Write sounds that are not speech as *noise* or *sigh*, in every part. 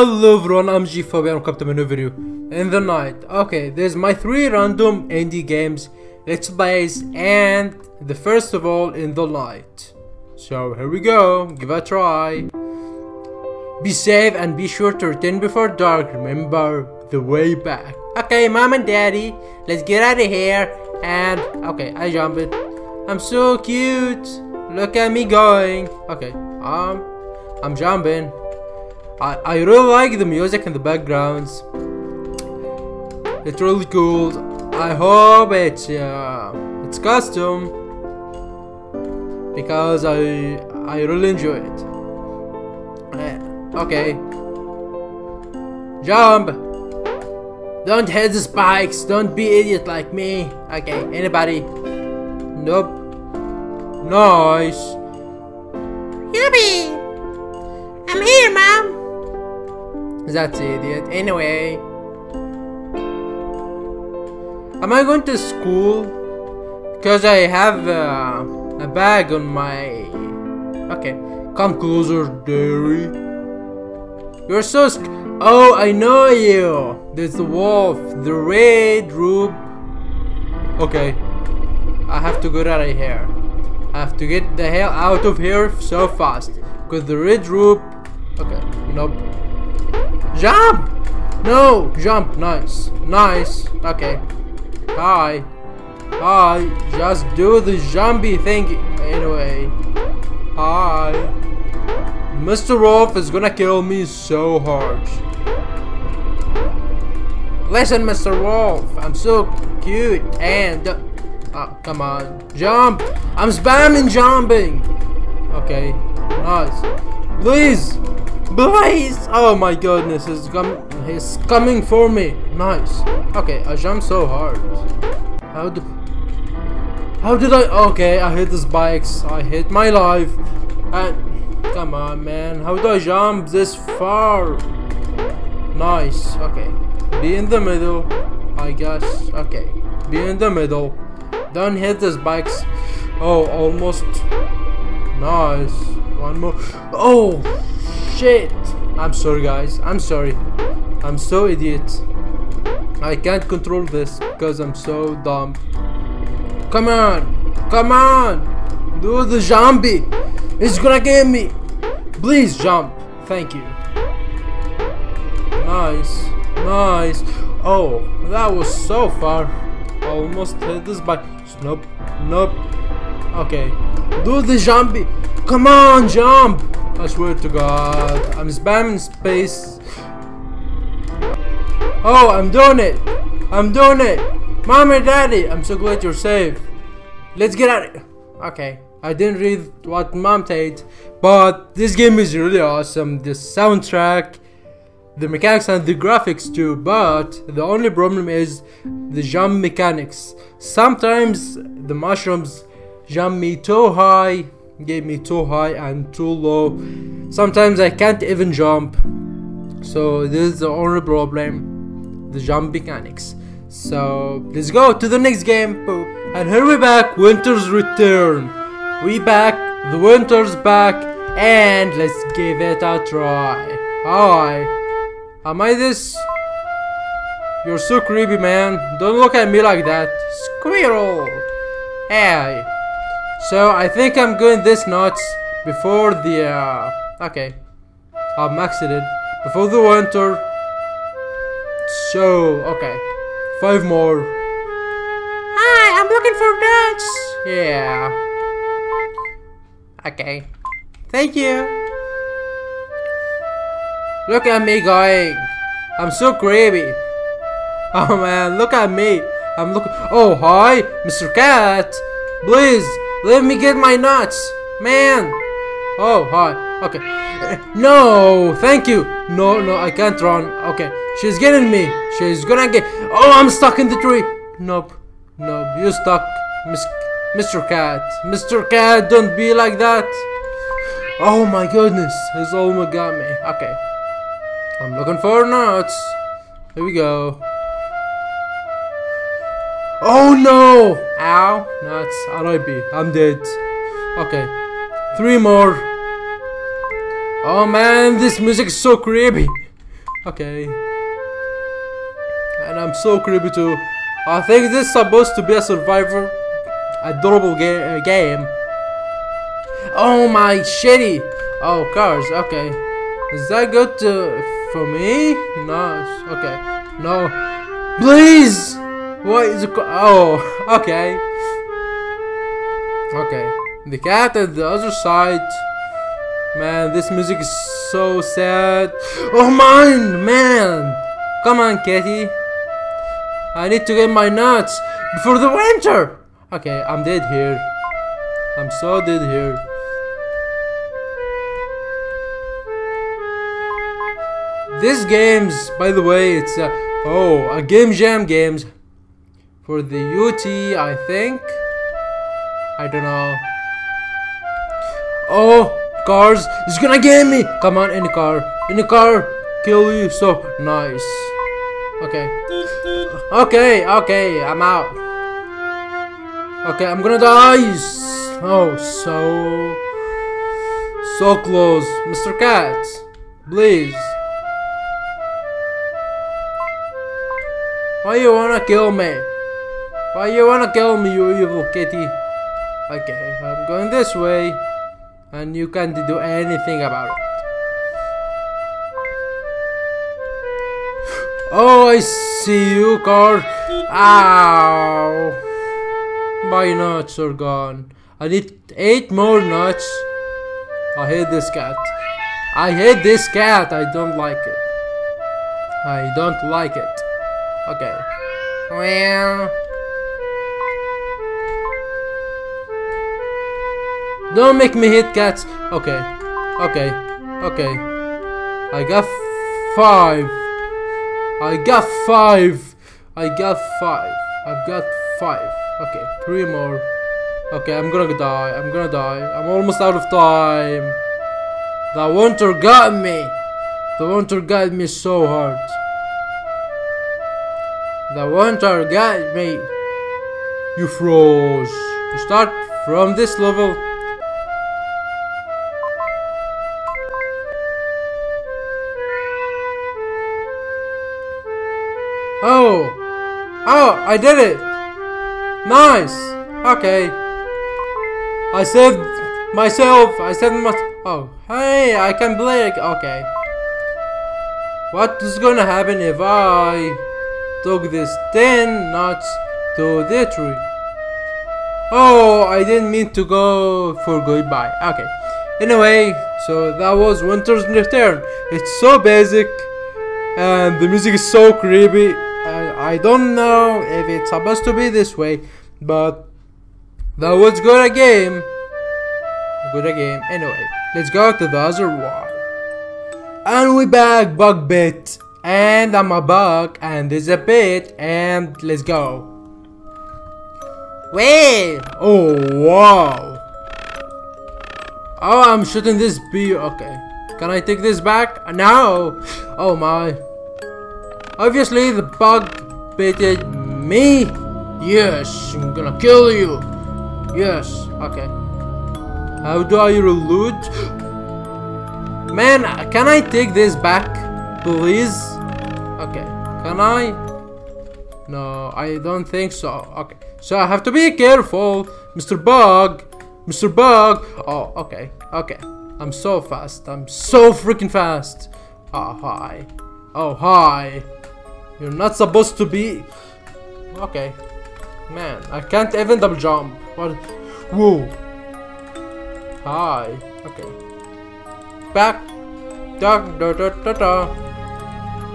Hello everyone, I'm G-Phobia and welcome to my new video. In the night. Okay, there's my three random indie games, let's plays, and the first of all in the night. So here we go, give a try. Be safe and be sure to return before dark, remember the way back. Okay, mom and daddy, let's get out of here. And, okay, I jump it. I'm so cute. Look at me going. Okay, um, I'm jumping. I, I really like the music in the backgrounds. It's really cool. I hope it's uh, it's custom because I I really enjoy it. Uh, okay, jump. Don't hit the spikes. Don't be idiot like me. Okay, anybody? Nope. Nice. Yippee! I'm here, Mom. That's idiot. Anyway. Am I going to school? Because I have uh, a bag on my... Okay. Come closer, Derry. You're so Oh, I know you! There's the wolf. The red robe. Okay. I have to get out of here. I have to get the hell out of here so fast. Because the red rope... Okay. Nope. Jump! No! Jump! Nice. Nice. Okay. Hi. Hi. Just do the jumpy thing anyway. Hi. Mr. Wolf is gonna kill me so hard. Listen, Mr. Wolf. I'm so cute and... Oh, come on. Jump! I'm spamming jumping! Okay. Nice. Please! Please! Oh my goodness, he's, com he's coming for me. Nice. Okay, I jumped so hard. How do... How did I... Okay, I hit the spikes. I hit my life. And... Come on, man. How do I jump this far? Nice. Okay. Be in the middle. I guess. Okay. Be in the middle. Don't hit the spikes. Oh, almost. Nice. One more. Oh, shit. I'm sorry, guys. I'm sorry. I'm so idiot. I can't control this because I'm so dumb. Come on. Come on. Do the zombie. It's gonna get me. Please jump. Thank you. Nice. Nice. Oh, that was so far. Almost hit this bike. Nope. Nope. Okay. Do the zombie! Come on, jump. I swear to God. I'm spamming space. Oh, I'm doing it. I'm doing it. Mom and Daddy, I'm so glad you're safe. Let's get out Okay. I didn't read what mom said, but this game is really awesome. The soundtrack, the mechanics and the graphics too, but the only problem is the jump mechanics. Sometimes the mushrooms jump me too high, get me too high and too low. Sometimes I can't even jump. So this is the only problem, the jump mechanics. So let's go to the next game. And here we back, Winter's Return. We back, the winter's back, and let's give it a try. Hi. Am I this? You're so creepy, man. Don't look at me like that. Squirrel. Hey. So I think I'm going this nuts before the uh okay. I'm accident. Before the winter. So okay. Five more. Hi, I'm looking for nuts. Yeah. Okay. Thank you. Look at me going. I'm so creepy. Oh man, look at me. I'm looking. Oh, hi, Mr. Cat. Please, let me get my nuts. Man. Oh, hi. Okay. *laughs* No, thank you. No, no, I can't run. Okay. She's getting me. She's gonna get. Oh, I'm stuck in the tree. Nope. Nope. You stuck, Miss. Mr. Cat, Mr. Cat, don't be like that. Oh my goodness, he's almost got me. Okay. I'm looking for nuts. Here we go. Oh no! Ow, nuts, RIP, I'm dead. Okay. Three more. Oh man, this music is so creepy. Okay. And I'm so creepy too. I think this is supposed to be a survivor adorable ga uh, game. Oh my shitty. Oh cars, okay. Is that good for me? No. Okay. No. Please! What is it? Oh, okay. Okay. The cat at the other side. Man, this music is so sad. Oh man, man! Come on, Katie. I need to get my nuts before the winter. Okay, I'm dead here. I'm so dead here. This games, by the way, it's a oh a game jam games for the UT, I think. I don't know. Oh, cars! It's gonna get me! Come on, any car, any car, kill you. So nice. Okay. Okay, okay, I'm out. Okay, I'm gonna die. Oh, so so close, Mr. Cat. Please. Why you wanna kill me? Why you wanna kill me, you evil kitty? Okay, I'm going this way, and you can't do anything about it. *gasps* Oh, I see you, car. Ow. My nuts are gone. I need eight more nuts. I hate this cat. I hate this cat. I don't like it. I don't like it. Okay. Well. Don't make me hit cats. Okay. Okay. Okay. I got five. I got five. I got five. I've got five. Okay, three more. Okay, I'm gonna die. I'm gonna die. I'm almost out of time. The winter got me. The winter got me so hard. The winter got me. You froze. You start from this level. Oh, I did it! Nice! Okay. I saved myself. I saved my. Oh, hey, I can blink. Okay. What is gonna happen if I took this 10 knots to the tree? Oh, I didn't mean to go for goodbye. Okay. Anyway, so that was Winter's Return. It's so basic and the music is so creepy. I, don't know if it's supposed to be this way, but that was good a game. Good a game. Anyway, let's go to the other one. And we back, Bug Bite. And I'm a bug, and there's a bit, and let's go. Wait! Oh, wow. Oh, I'm shooting this bee. Okay. Can I take this back? No! Oh my. Obviously, the bug baited me. Yes, I'm gonna kill you. Yes, okay. How do I reload? Man, can I take this back, please? Okay, can I? No, I don't think so. Okay, so I have to be careful, Mr. Bug. Mr. Bug. Oh, okay, okay. I'm so fast. I'm so freaking fast. Oh, hi. Oh, hi. You're not supposed to be... Okay. Man, I can't even double jump. What? Whoa. Hi. Okay. Back. Da da da da da.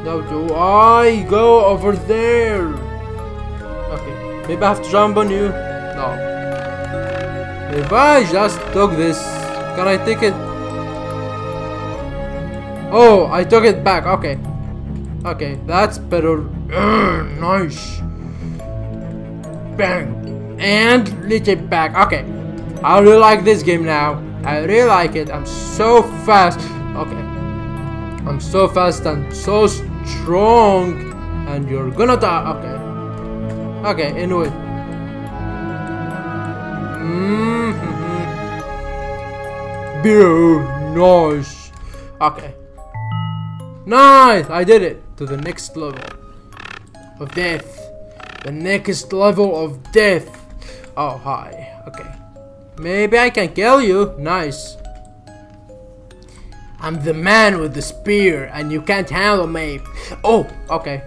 Now do I go over there? Okay. Maybe I have to jump on you. No. If I just took this, can I take it? Oh, I took it back. Okay. Okay, that's better. Nice. Bang. And it back. Okay. I really like this game now. I really like it. I'm so fast. Okay. I'm so fast and so strong. And you're gonna die. Okay. Okay, anyway. Mm -hmm. Beer, nice. Okay. Nice! I did it to the next level of death. The next level of death. Oh, hi. Okay. Maybe I can kill you. Nice. I'm the man with the spear and you can't handle me. Oh, okay.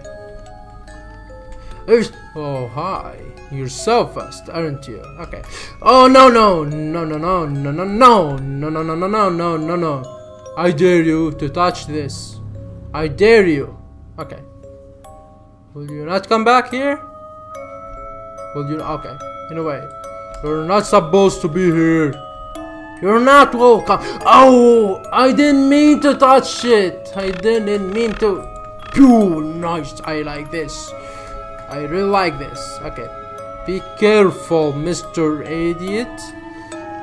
Oh, hi. You're so fast, aren't you? Okay. Oh, no, no, no, no, no, no, no, no, no, no, no, no, no, no, no, no. I dare you to touch this. I dare you. Okay. Will you not come back here? Will you? Okay. In a way. You're not supposed to be here. You're not welcome. Oh, I didn't mean to touch it. I didn't mean to. Pew, nice. I like this. I really like this. Okay. Be careful, Mr. Idiot.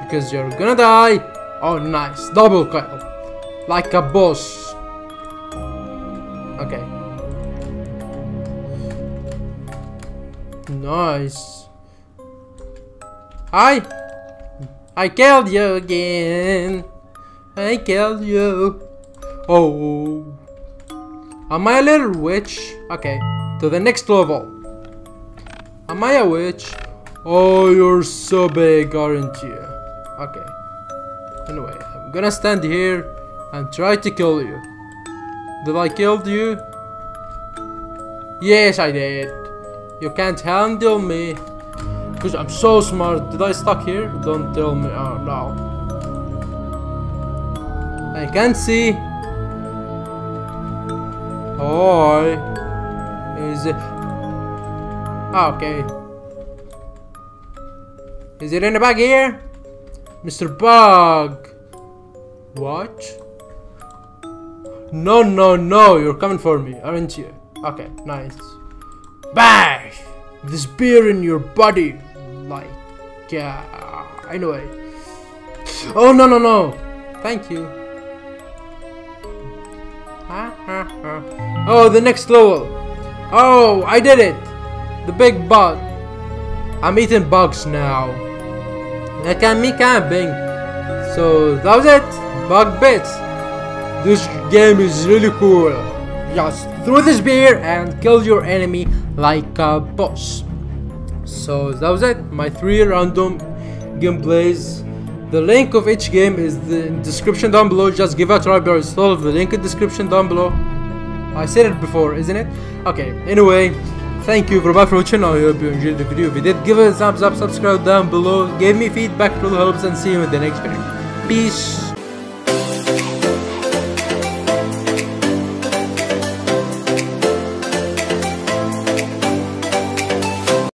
Because you're gonna die. Oh, nice. Double kill. Like a boss. Nice. Hi. I killed you again. I killed you. Oh. Am I a little witch? Okay. To the next level. Am I a witch? Oh, you're so big, aren't you? Okay. Anyway, I'm gonna stand here and try to kill you. Did I kill you? Yes, I did. You can't handle me. Because I'm so smart. Did I stuck here? Don't tell me. Oh, no. I can't see. Oh. Is it... Ah, okay. Is it in the bag here? Mr. Bug. What? No, no, no. You're coming for me, aren't you? Okay, nice. Bash! This beer in your body. Like, yeah. Anyway. Oh, no, no, no. Thank you. *laughs* Oh, the next level. Oh, I did it. The big bug. I'm eating bugs now. I can me camping. So that was it. Bug bits. This game is really cool. Just throw this beer and kill your enemy like a boss. So that was it. My three random gameplays. The link of each game is the description down below. Just give a try by yourself. The link in description down below. I said it before, isn't it? Okay, anyway, thank you very much for watching. I hope you enjoyed the video. If you did, give it a thumbs up, subscribe down below. Give me feedback, it really helps, and see you in the next video. Peace.